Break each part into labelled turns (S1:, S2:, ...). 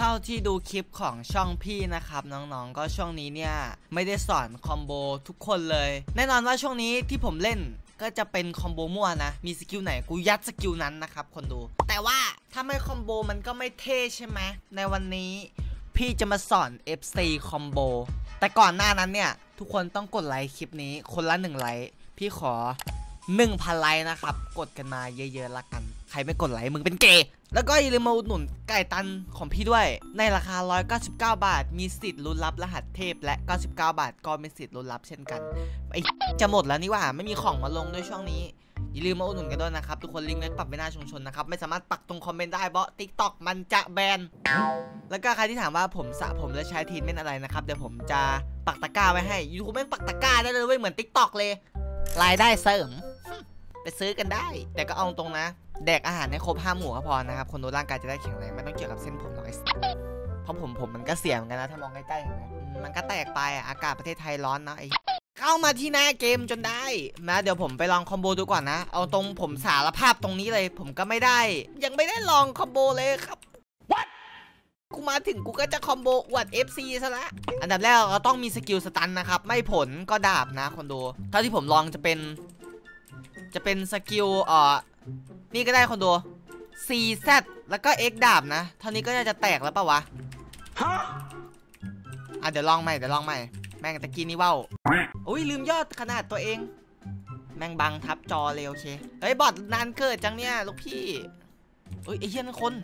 S1: เท่าที่ดูคลิปของช่องพี่นะครับ น้องๆ ก็ช่วงนี้เนี่ย ไม่ได้สอน combo ทุกคนเลย แน่นอนว่าช่วงนี้ที่ผมเล่นก็จะเป็น combo มั่วนะ มี skill ไหนกูยัด skill นั้นนะครับคนดู แต่ว่าถ้าไม่ combo มันก็ไม่เท่ใช่ไหม ในวันนี้พี่จะมาสอน FC combo แต่ก่อนหน้านั้นเนี่ย ทุกคนต้องกดไลค์คลิปนี้คนละหนึ่งไลค์ พี่ขอ 1,000 ไลค์นะครับ กดกันมาเยอะๆละกัน ใครไม่กดไลค์มึงเป็นเกย์แล้วก็อย่าลืมมาอุดหนุนไก่ตันของพี่ด้วย ในราคา 199 บาท มีสิทธิ์ลุ้นรับรหัสเทพและ 99 บาท ก็มีสิทธิ์ลุ้นรับเช่นกันไอจะหมดแล้วนี่ว่าไม่มีของมาลงด้วยช่วงนี้อย่าลืมมาอุดหนุนกันด้วยนะครับ ทุกคนลิงก์เล็กปรับไว้หน้าชุมชนนะครับ ไม่สามารถปักตรงคอมเมนต์ได้เพราะ TikTok มันจะแบน แล้วก็ใครที่ถามว่าผมสระผมและใช้ทีนเมนอะไรนะครับ เดี๋ยวผมจะปักตะกร้าไว้ให้ยูทูบแม่งปักตะกร้าได้เลยเว้ยเหมือน TikTok เลยรายได้เสริม ไปซื้อกันได้ แต่ก็เอาตรงนะ แดกอาหารให้ครบห้าหมู่ก็พอนะครับ คนดูร่างกายจะได้แข็งแรงไม่ต้องเกี่ยวกับเส้นผมหรอกไอ้สัสเพราะผมผมมันก็เสียเหมือนกันนะถ้ามองใกล้ๆเห็นไหมอืมมันก็แตกไปอะอากาศประเทศไทยร้อนนะไอ้เข้ามาที่หน้าเกมจนได้นะเดี๋ยวผมไปลองคอมโบดูก่อนนะ เอาตรงผมสารภาพตรงนี้เลย ผมก็ไม่ได้ ยังไม่ได้ลองคอมโบเลยครับกูมาถึงกูก็จะคอมโบอวด FC ซะละ อันดับแรกเราต้องมี skill stun นะครับ ไม่ผลก็ดาบนะคนดู เท่าที่ผมลองจะเป็น จะเป็น skill เอ่อนี่ก็ได้คนดู CZ แล้วก็ X ดาบนะ เท่านี้ก็จะแตกแล้วปะวะอะเดี๋ยวลองใหม่เดี๋ยวลองใหม่ แม่งตะกี้นี่เว้าอุ้ยลืมยอดขนาดตัวเอง แม่งบังทับจอเลยโอเค เฮ้ย bot นานเกิดจังเนี่ยลูกพี่เฮ้ยไอ้เหี้ยนั่นคน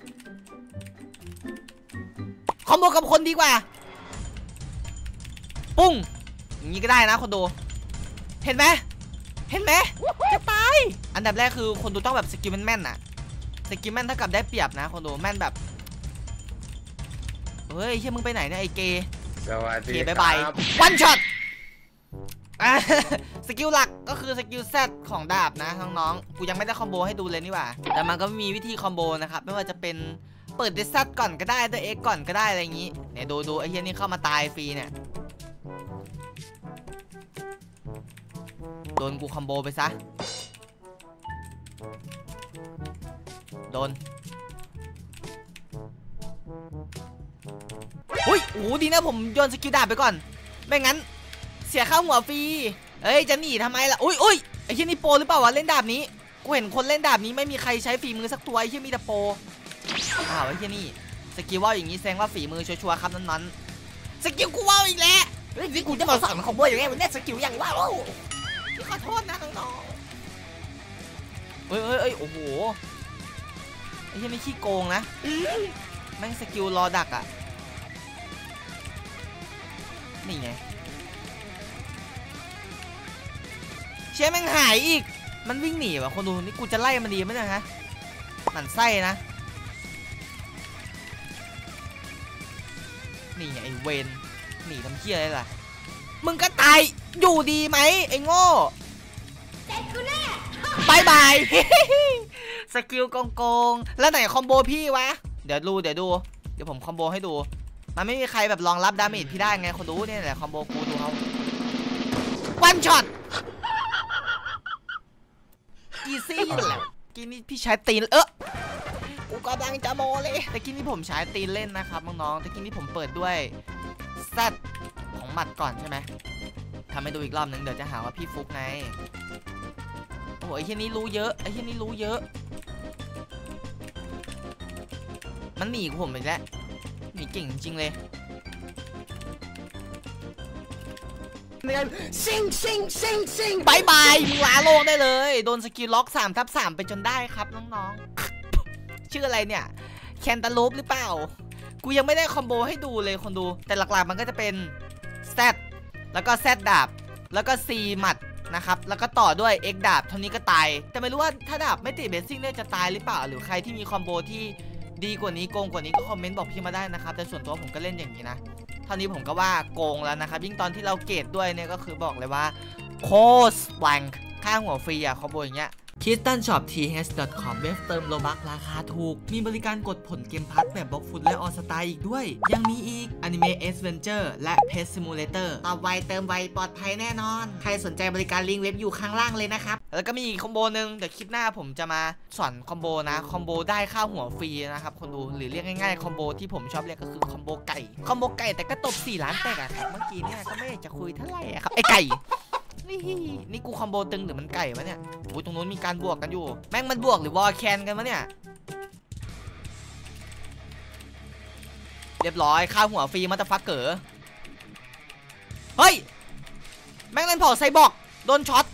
S1: combo กับคนดีกว่า ปุ้งอย่างนี้ก็ได้นะคนดู เห็นไหมเห็นไหมจะตายอั นดับแรกคือคนดูต้องแบบ skill แม่นๆน่ะ skill แม่นเท่ากับได้เปรียบนะ คนดูแม่นแบบเฮ้ยเฮียมึงไปไหนเนี่ยไอเกย์
S2: สวัสดี
S1: โอเค
S2: ครับา
S1: ยบายวันช็อตสกิลหลักก็คือ skill Z ของดาบนะน้องๆ กูยังไม่ได้ combo ให้ดูเลยนี่หว่า แต่มันก็มีวิธี combo นะครับ ไม่ว่าจะเป็นเปิดด้วย Z ก่อนก็ได้ด้วย X ก่อนก็ได้อะไรอย่างนี้ เนี่ยดูดูไอ้เฮียนี่เข้ามาตายฟรีเนี่ย โดนกู combo ไปซะ โดนอุ้ยโอ้ดีนะผมโยน skill ดาบไปก่อน ไม่งั้น เสียค่าหัวฟรีเอ้ยจะหนีทำไมล่ะอุ้ยอุ้ยไอ้ที่นี่ pro หรือเปล่าวะเล่นดาบนี้ กูเห็นคนเล่นดาบนี้ไม่มีใครใช้ฝีมือสักตัวไอ้ที่มีแต่ pro อ้าวไอ้ที่นี่ skill ว่าวอย่างนี้แสดงว่าฝีมือชัวร์ๆครับนั้นๆ skill กูว่าวอีกแล้วเฮ้ยนี่กูจะมาสอน combo อย่างไงมันเนี่ย skill อย่างว่าวขอโทษนะน้องๆเฮ้ยเฮ้ยเฮ้ยโอ้โห ไอ้ที่นี่ขี้โกงนะแม่ง skill รอดักอะนี่ไง เชี่ยแม่งหายอีก มันวิ่งหนีว่ะคนดูนี่กูจะไล่มันดีไหมเนี่ยฮะหมั่นไส้นะ นี่ไงไอ้เวรหนีทำเชี่ยอะไรล่ะ มึงก็ตายอยู่ดีไหมไอ้โง่ bye bye skill โกงๆแล้วไหน combo พี่วะ เดี๋ยวดูเดี๋ยวดู เดี๋ยวผม combo ให้ดู มันไม่มีใครแบบรองรับ damage พี่ได้ไงคนดูเนี่ยแหละ combo กูดูเขา one shot easy แหละกี้นี้พี่ใช้ตีนเออกูกำลังจะโม้เลยแต่กี้นี้ผมใช้ตีนเล่นนะครับน้องๆแต่กี้นี้ผมเปิดด้วย Z ของหมัดก่อนใช่ไหมทำให้ดูอีกรอบหนึ่งเดี๋ยวจะหาว่าพี่ฟลุกไงโอ้โหไอ้ที่นี้รู้เยอะไอ้ที่นี้รู้เยอะ มันหนีกูผมอีกแล้วหนีเก่งจริงๆเลย
S3: ซิงซิงซิงซิง
S1: bye bye มึงลาโลกได้เลย โดน skill ล็อก3ทับ3ไปจนได้ครับน้องๆ ชื่ออะไรเนี่ย แคนตาลูปหรือเปล่า กูยังไม่ได้ combo ให้ดูเลยคนดู แต่หลักๆมันก็จะเป็น Z แล้วก็ Z ดาบ แล้วก็ C หมัดนะครับ แล้วก็ต่อด้วย X ดาบเท่านี้ก็ตาย แต่ไม่รู้ว่าถ้าดาบไม่ติด blessing เนี่ยจะตายหรือเปล่า หรือใครที่มี combo ที่ ดีกว่านี้โกงกว่านี้ก็คอมเมนต์บอกพี่มาได้นะครับแต่ส่วนตัวผมก็เล่นอย่างนี้นะเท่านี้ผมก็ว่าโกงแล้วนะครับยิ่งตอนที่เราเกรดด้วยเนี่ยก็คือบอกเลยว่าโคตรแบงค่าหัวฟรีอะขอบอกอย่างเงี้ย k i s t a n Shop th.com เว็บเติม Robux ราคาถูก มีบริการกดผล gamepass แบบ Blox Fruits และ All Star อีกด้วย ยังมีอีก Anime Adventure และ Pet Simulator
S3: ตอบไวเติมไวปลอดภัยแน่นอน ใครสนใจบริการลิงก์เว็บอยู่ข้างล่างเลยนะครับ
S1: แล้วก็มีอีก combo หนึ่งเดี๋ยวคลิปหน้าผมจะมาสอน combo นะ combo ได้ค่าหัวฟรีนะครับคนดู หรือเรียกง่ายๆ combo ที่ผมชอบเรียกก็คือ combo ไก่ combo ไก่แต่ก็ตบ4ล้านแตกอะครับ เมื่อกี้เนี่ยก็ไม่อยากจะคุยเท่าไหร่อะครับไอไก่ นี่นี่กู combo ตึงหรือมันไก่วะเนี่ยโอ้ยตรงนู้นมีการบวกกันอยู่ แม่งมันบวกหรือวอลแคนกันวะเนี่ย เรียบร้อยค่าหัวฟรี motherfucker เฮ้ย แม่งเล่นเผาไซบอร์กโดนช็อต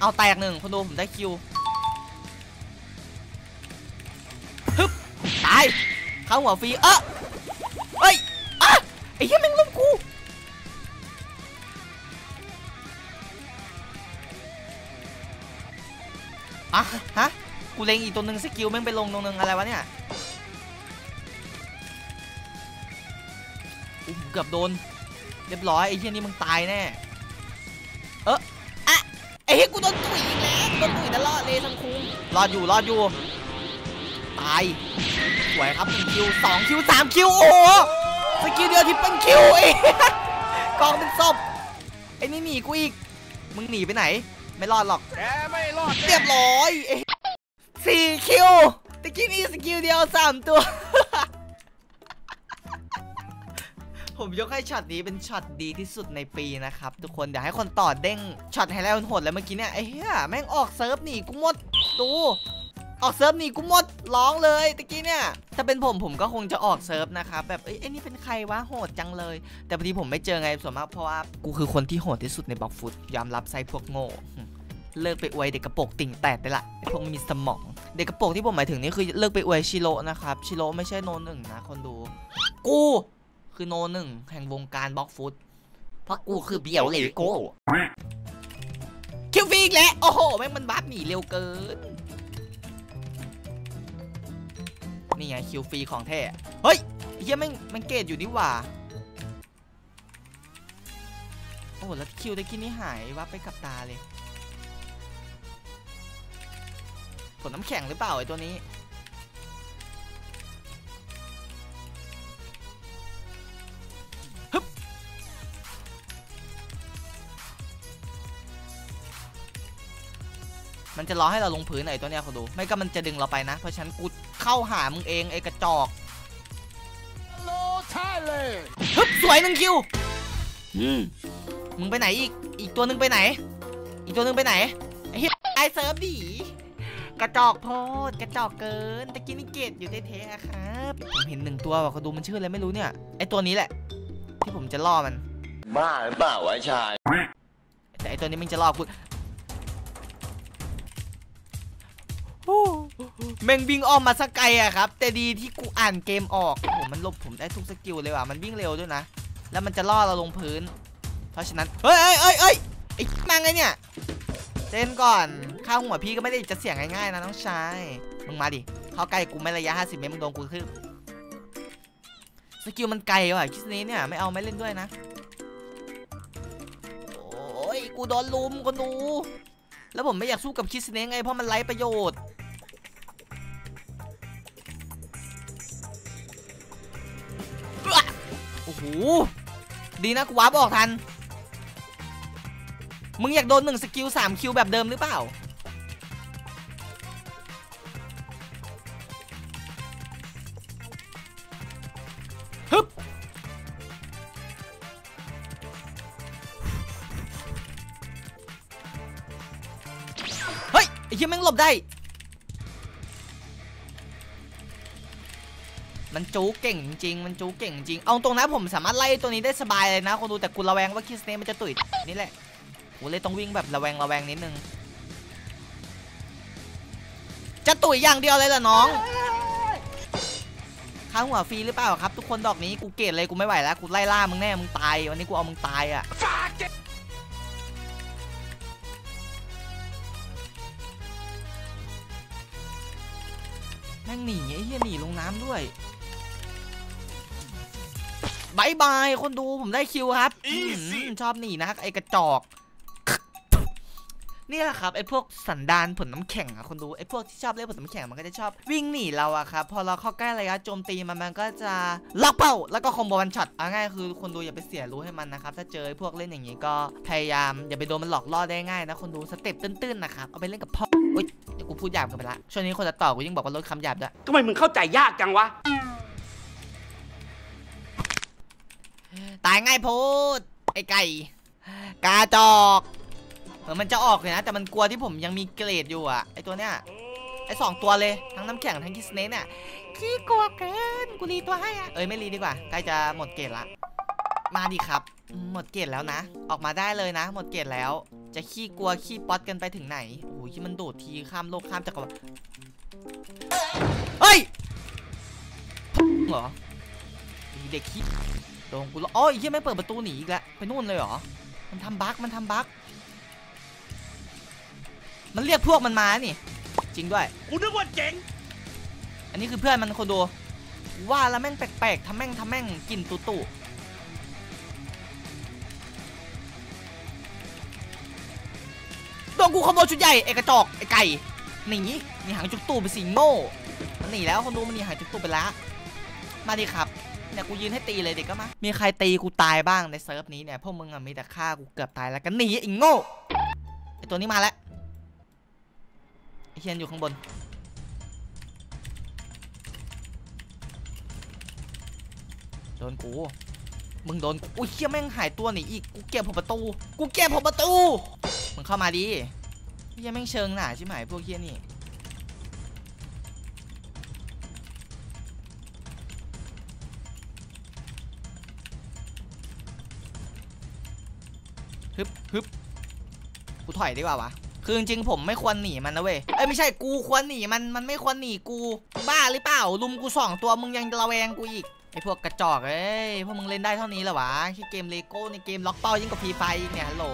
S1: เอาแตกหนึ่งคนดูผมได้คิวฮึบตายข้าหัวฟรีเออเฮ้ยอะ ไอ้เหี้ยแม่งรุมกู อะ ฮะ กูเล็งอีกตัวหนึ่ง skill แม่งไปลงตรงนึงอะไรวะเนี่ยเกือบโดน เรียบร้อยไอ้เหี้ยนี่มึงตายแน่ เอออะไอ้เหี้ยกูโดนตุ๋ยอีกแล้วโดนตุ๋ยตลอดเลยทั้งคุ้งรอดอยู่รอดอยู่ ตายสวยครับหนึ่งคิวสองคิวสามคิวโอ้ skill เดียวที่เป็นคิวเองกองเป็นศพไอ้นี่หนีกูอีก มึงหนีไปไหน ไม่รอดหรอก
S2: แกไม่รอด
S1: เรียบร้อยเอ้ยสี่คิวตะกี้นี่ skill เดียวสามตัว ผมยกให้ช็อตนี้เป็นช็อตดีที่สุดในปีนะครับ ทุกคนเดี๋ยวให้คนตัดต่อเด้งช็อตไฮไลท์โหดแล้วเมื่อกี้เนี่ยไอ้เหี้ยแม่งออกเซิร์ฟหนีกูหมดดู ออกเซิร์ฟหนีกูหมดร้องเลยตะกี้เนี่ยถ้าเป็นผมผมก็คงจะออกเซิร์ฟนะครับแบบเอ้ยไอ้นี่เป็นใครวะโหดจังเลย แต่พอดีผมไม่เจอไงส่วนมากเพราะว่ากูคือคนที่โหดที่สุดใน Blox Fruits ยอมรับไซพวกโง่เลิกไปอวยเด็กกระโปงติ่งแตกได้ละพวกไม่มีสมอง เด็กกระโปงที่ผมหมายถึงนี่คือเลิกไปอวยชิโร่นะครับชิโร่ไม่ใช่ No. หนึ่งนะคนดู กูคือ No. หนึ่งแห่งวงการ Blox Fruits
S3: เพราะกูคือเบี่ยวเลโก้
S1: คิวฟรีอีกแล้วโอ้โหแม่งมัน buff หนีเร็วเกิน นี่ไงคิวฟรีของแท้เฮ้ยเหี้ยแม่งแม่งเกตอยู่นี่หว่าโอ้แล้วคิวตะกี้นี่หายวับไปกับตาเลยผลน้ำแข็งหรือเปล่าไอ้ตัวนี้ฮึบมันจะรอให้เราลงพื้นไอ้ตัวเนี้ยเขาดู ไม่ก็มันจะดึงเราไปนะ เพราะฉันกู เข้าหามึงเองไอ้กระจอก
S2: โลไทยเลย
S1: ฮึบสวยหนึ่งคิวอืมมึงไปไหนอีก อีกตัวหนึ่งไปไหน อีกตัวหนึ่งไปไหนไอ้เหี้ยไอเซิร์ฟดีกระจอกโพดกระจอกเกินตะกี้นี่เกตอยู่เท่ๆอะครับผมเห็นหนึ่งตัวว่ะเขาดูมันชื่ออะไรไม่รู้เนี่ยไอตัวนี้แหละ ที่ผมจะล่อมัน
S4: บ้าหรือเปล่าวะชาย
S1: แต่ไอตัวนี้มันจะล่อกูโแม่งวิ่งอ้อมมาสักไกลอะครับ แต่ดีที่กูอ่านเกมออกโอ้โหมันหลบผมได้ทุกสกิลเลยว่ะมันวิ่งเร็วด้วยนะ แล้วมันจะล่อเราลงพื้น เพราะฉะนั้นเฮ้ยเฮ้ยเฮ้ยเฮ้ยไอ้มาไงเนี่ยเต้นก่อนข้าวหัวพี่ก็ไม่ได้จะเสี่ยงง่ายๆนะน้องชายมึงมาดิเข้าใกล้กูในระยะ 50 เมตรมึงโดนกูคือ skill มันไกลว่ะ Kitsune เนี่ยไม่เอาไม่เล่นด้วยนะโอ้ยกูโดนรุมคนดูแล้วผมไม่อยากสู้กับ Kitsune ไงเพราะมันไร้ประโยชน์ โชคดีนะกู warp ออกทัน มึงอยากโดนหนึ่ง skill สามคิวแบบเดิมหรือเปล่า ฮึบ เฮ้ยไอ้เหี้ยแม่งหลบได้ มันจูเก่งจริง มันจูเก่งจริง เอาตรงนะผมสามารถไล่ตัวนี้ได้สบายเลยนะคนดูแต่กูระแวงว่าคิสเนมันจะตุ๋ยนี่แหละกูเลยต้องวิ่งแบบระแวงระแวงนิดนึง จะตุ๋ยอย่างเดียวเลยเหรอน้องข้าหัวฟรีหรือเปล่าครับ ทุกคนดอกนี้กูเกลียดเลยกูไม่ไหวแล้วกูไล่ล่ามึงแน่มึงตายวันนี้กูเอามึงตายอะแม่งหนีไอ้เหี้ยหนีลงน้ำด้วย บายบายคนดูผมได้คิวครับ
S2: Easy
S1: อืมชอบหนีนะไอ้กระจอก นี่แหละครับไอ้พวกสันดานผลน้ำแข็งอะคนดูไอ้พวกที่ชอบเล่นผลน้ำแข็งมันก็จะชอบวิ่งหนีเราอะครับพอเราเข้าใกล้ระยะโจมตีมันมันก็จะล็อกเป้าแล้วก็ combo one shot เอาง่ายคือคนดูอย่าไปเสียรู้ให้มันนะครับถ้าเจอไอ้พวกเล่นอย่างนี้ก็พยายามอย่าไปโดนมันหลอกล่อได้ง่ายนะคนดู step ตื้นๆนะครับเอาไปเล่นกับพ่ออุ้ยเดี๋ยวกูพูดหยาบกันไปละช่วงนี้คนตัดต่อกูยิ่งบอกว่าลดคำหยาบด้วย
S5: ทำไมมึงเข้าใจยากจังวะ
S1: ตายง่ายโพดไอ้ไก่กาจอกเหมือนมันจะออกเลยนะ แต่มันกลัวที่ผมยังมีเกรดอยู่อะไอ้ตัวเนี้ยไอ้สองตัวเลยทั้งน้ำแข็งทั้ง Kitsune เนี่ยขี้กลัวเกินกู re ตัวให้อะเอ้ยไม่ re ดีกว่าใกล้จะหมดเกรดละ มาดีครับ หมดเกรดแล้วนะ ออกมาได้เลยนะ หมดเกรดแล้ว จะขี้กลัวขี้ป๊อดกันไปถึงไหนโอ้ยที่มันโดดทีข้ามโลกข้ามจักรวาลเฮ้ยเหรอเด็กขี้ โดนกูแล้วอ๋อไอ้เหี้ยไม่เปิดประตูหนีอีกแล้วไปนู่นเลยเหรอ มันทำ bug มันทำ bugมันเรียกพวกมันมานี่ จริงด้วย
S5: กูนึกว่าเจ๋ง
S1: อันนี้คือเพื่อนมันคนดูว่าแล้วแม่งแปลกๆทำแม่งทำแม่งกลิ่นตุตุโดนกูขโมยชุดใหญ่ไอ้กระจอกไอ้ไก่หนีหนีหางจุกตูไปสิงโง่มันหนีแล้วคนดูมันหนีหางจุกตูไปแล้วมาดิครับ เนี่ยกูยืนให้ตีเลยเด็กก็มา มีใครตีกูตายบ้างในเซิร์ฟนี้เนี่ยพวกมึงอะมีแต่ฆ่ากูเกือบตายแล้วก็หนีไอ้โง่ไอตัวนี้มาแล้วไอเชียนอยู่ข้างบนโดนกูมึงโดนกูอุ้ยเชี่ยแม่งหายตัวหนีอีกกูเก็บผมประตูกูเก็บผมประตูมึงเข้ามาดิเฮียแม่งเชิงหนาใช่ไหมพวกเฮียนี่ ฮึบฮึบกูถอยดีกว่าวะคือจริงผมไม่ควรหนีมันนะเว้ยเอ้ยไม่ใช่กูควรหนีมันมันไม่ควรหนีกู บ้าหรือเปล่ารุมกูสองตัวมึงยังระแวงกูอีกไอ้พวกกระจอกเอ้ยพวกมึงเล่นได้เท่านี้เหรอวะแค่เกมเลโก้ในเกมล็อกเป้ายิ่งกว่า Free Fire อีกเนี่ยฮัลโหล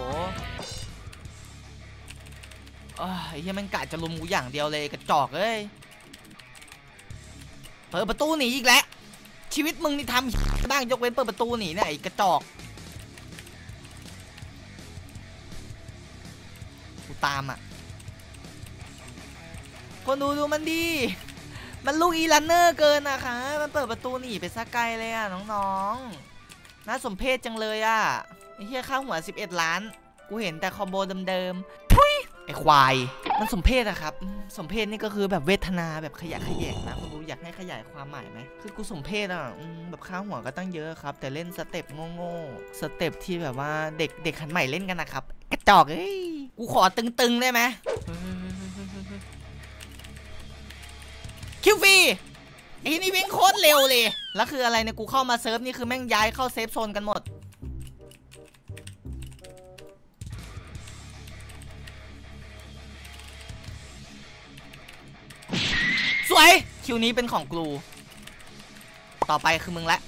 S1: อ้ยไอ้เหี้ยแม่งกะจะรุมกูอย่างเดียวเลยกระจอกเอ้ยเปิดประตูหนีอีกแล้วชีวิตมึงนี่ทำบ้างยกเว้นเปิดประตูหนีเนี่ยไอ้กระจอก ตามอะ คนดูดูมันดี มันลูกอีลันเนอร์เกินนะคะ มันเปิดประตูหนีไปซะไกลเลยอะน้องๆ น่าสมเพชจังเลยอะเฮียค่าหัว 11 ล้าน กูเห็นแต่คอมโบเดิมๆ ไอควาย มันสมเพศอะครับ สมเพศนี่ก็คือแบบเวทนาแบบขยะแขยงนะคนดูอยากให้ขยายความหมายไหมคือกูสมเพศอะแบบค่าหัวก็ตั้งเยอะครับ แต่เล่น step โง่ๆ step ที่แบบว่าเด็กเด็กขันใหม่เล่นกันนะครับกระจอกเอ้ยกูขอตึงๆได้ไหมคิวฟรีไอ้นี่วิ่งโคตรเร็วเลย แล้วคืออะไรเนี่ยกูเข้ามาเซิร์ฟนี่คือแม่งย้ายเข้า safe zone กันหมด วยคิวนี้เป็นของกลู ต่อไปคือมึงละ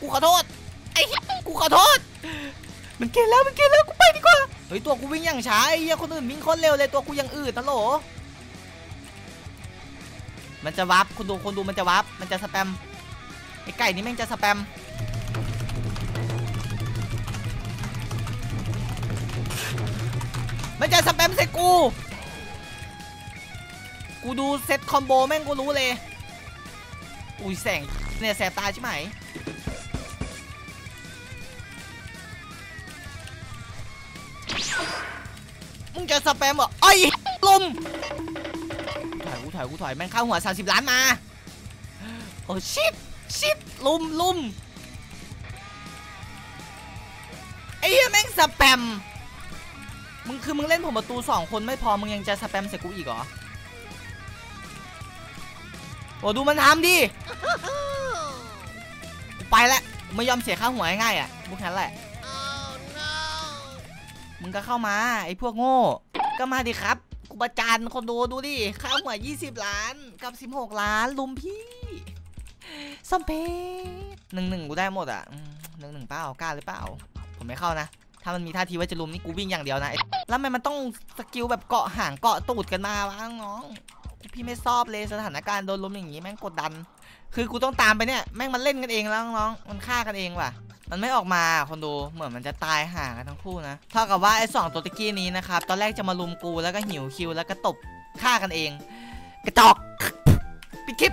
S1: กูขอโทษไอ้กูขอโทษ มันเกณฑ์แล้วมันเกณฑ์แล้วกูไปดีกว่าเฮ้ยตัวกูวิ่งอย่างช้าไอ้เหี้ยคนอื่นวิ่งโคตรเร็วเลยตัวกูยังอืดตะโหลมันจะวับคนดูคนดูมันจะวับมันจะสแปมไอ้ไก่นี่แม่งจะสแปมมันจะสแปมใส่กู กูดูเซตคอมโบแม่งกูรู้เลย อุ้ยแสงเนี่ยแสบตาใช่ไหมมึงจะสแปมเหรอไอ้ลุมถอยกูถอยกูถอยแม่งเข้าหัว30ล้านมาโอ้ชิดชิดลุมลุมไอ้เหี้ยแม่งสแปมมึงคือมึงเล่นผมประตูสองคนไม่พอมึงยังจะสแปมใส่กูอีกเหรอ โอ้ดูมันทำดิกูไปแล้วไม่ยอมเสียค่าหัวง่ายๆอะพวกนั้นแหละ มึงก็เข้ามา ไอ้พวกโง่ ก็มาดิครับกูประจานคนดูดูดิ ค่าหัว20 ล้านกับ 16 ล้านลุมพี่สมเพชหนึ่งหนึ่งกูได้หมดอะหนึ่งหนึ่งเปล่ากล้าหรือเปล่า ผมไม่เข้านะ ถ้ามันมีท่าทีว่าจะรุมนี่กูวิ่งอย่างเดียวนะไอ้แล้วทำไมมันต้อง skill แบบเกาะห่างเกาะตูดกันมาวะน้อง พี่ไม่ชอบเลยสถานการณ์โดนรุมอย่างนี้แม่งกดดัน คือกูต้องตามไปเนี่ยแม่งมันเล่นกันเองแล้วน้องมันฆ่ากันเองว่ะ มันไม่ออกมาคนดูเหมือนมันจะตายห่างกันทั้งคู่นะเท่ากับว่าไอ้สองตัวตะกี้นี้นะครับตอนแรกจะมารุมกูแล้วก็หิวคิวแล้วก็ตบฆ่ากันเอง กระจอกปิดคลิป